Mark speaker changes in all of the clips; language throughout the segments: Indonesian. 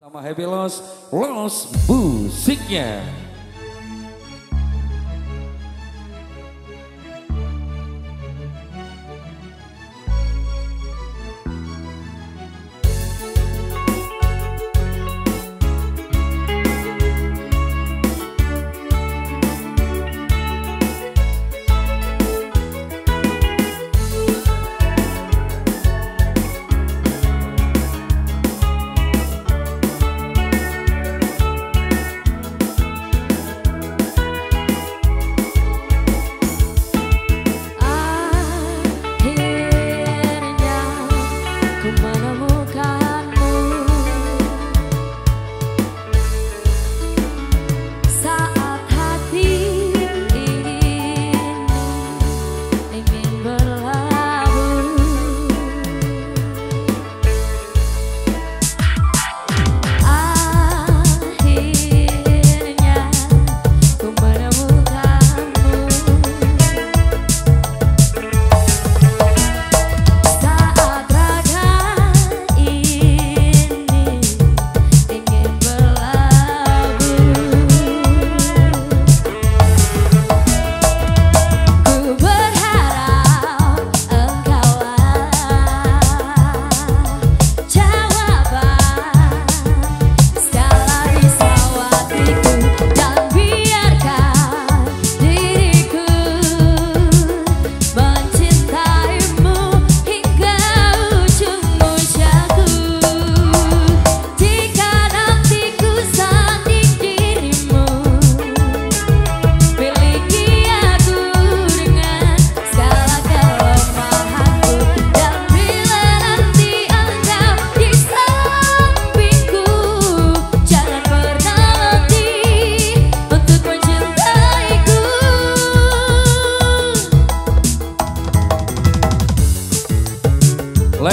Speaker 1: Sama Happy Los, Loss musiknya.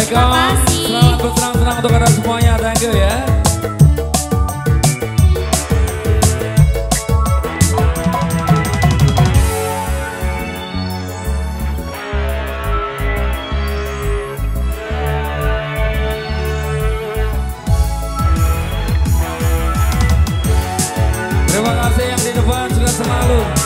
Speaker 1: Selamat bersenang-senang untuk kalian semuanya. Thank you ya. Terima kasih yang di depan sudah selalu.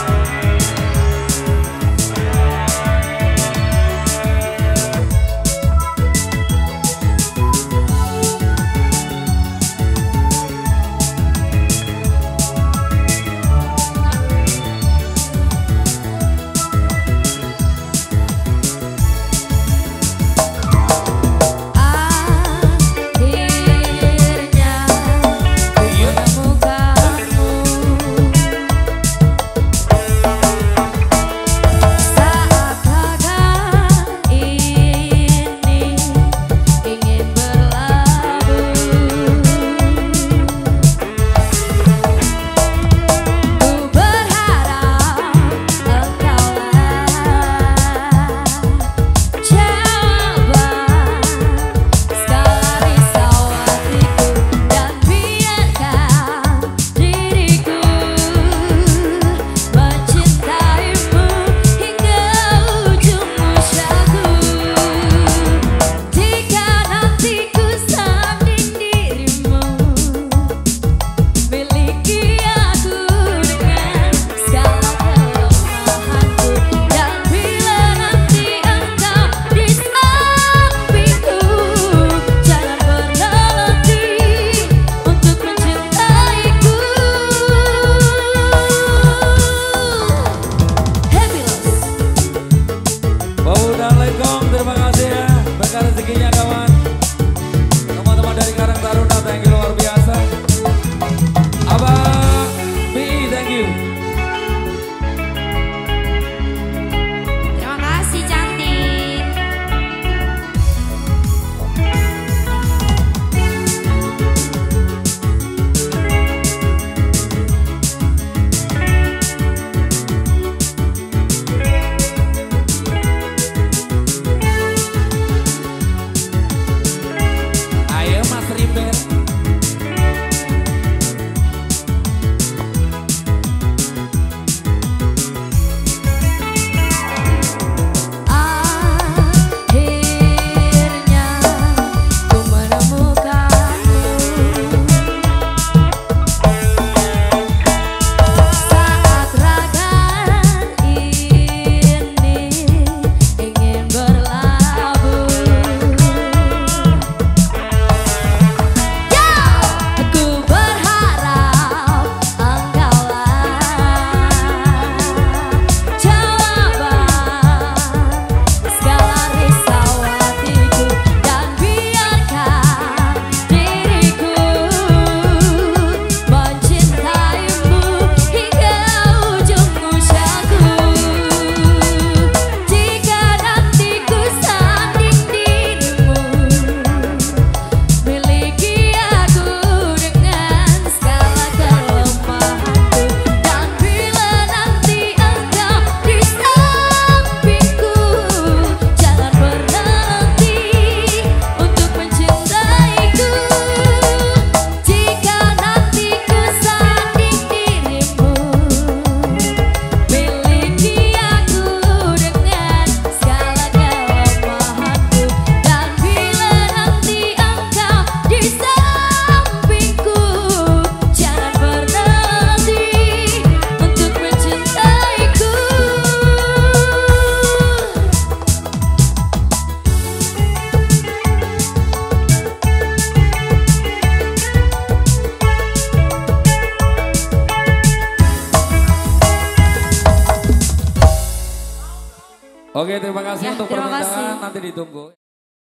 Speaker 2: Oke terima kasih
Speaker 3: Ya,
Speaker 2: untuk
Speaker 3: terima
Speaker 2: permintaan
Speaker 3: kasih.
Speaker 2: nanti ditunggu.